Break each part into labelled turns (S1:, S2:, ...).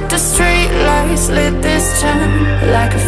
S1: like the street lights lit this town Like a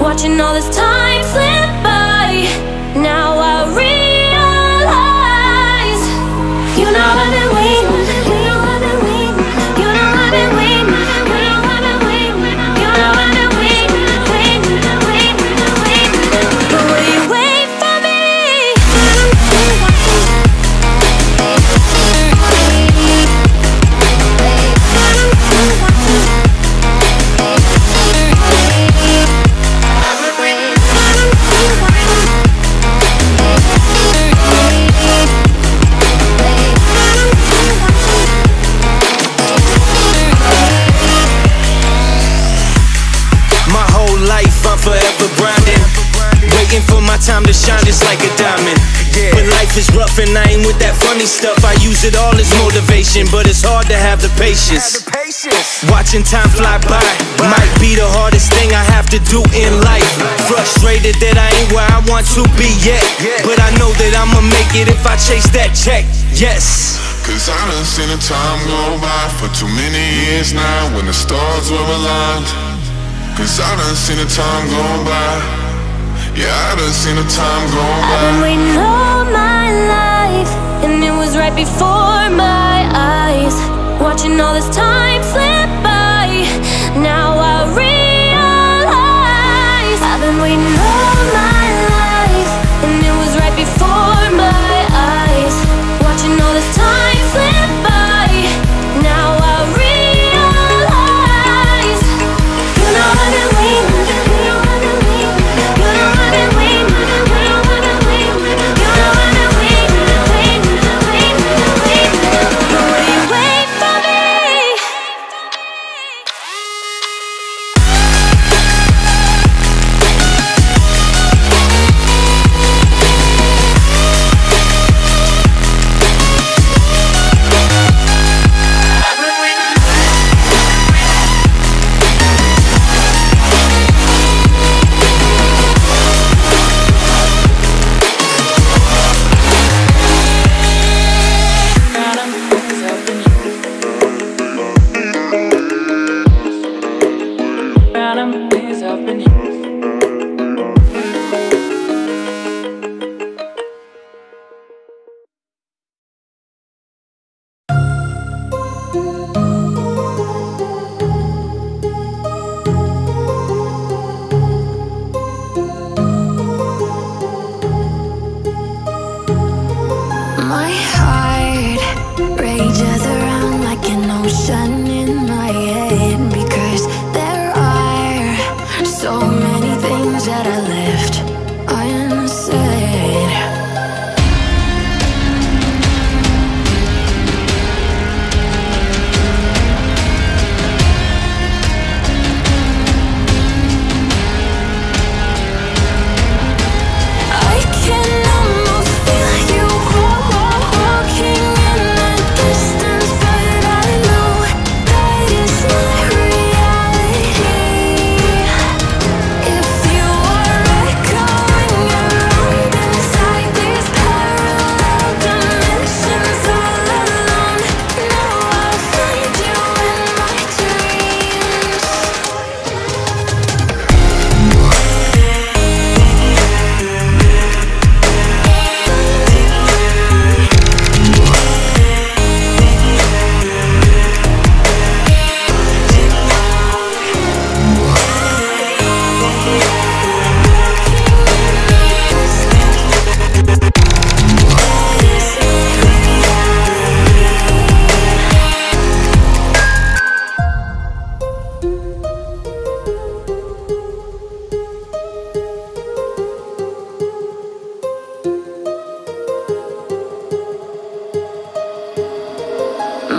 S1: Watching all this time slip by. Now I realize,
S2: my time to shine just like a diamond. Yeah. When life is rough and I ain't with that funny stuff I use it all as motivation But it's hard to have the patience. Watching time fly by Might be the hardest thing I have to do in life. Frustrated that I ain't where I want to be yet But I know that I'ma make it if I chase that check. Yes.
S3: Cause I done seen the time go by for too many years now when the stars were aligned. Cause I done seen the time go by. Yeah, I done seen the time go by.
S4: I've been waiting all my life, and it was right before my eyes. Watching all this time slip.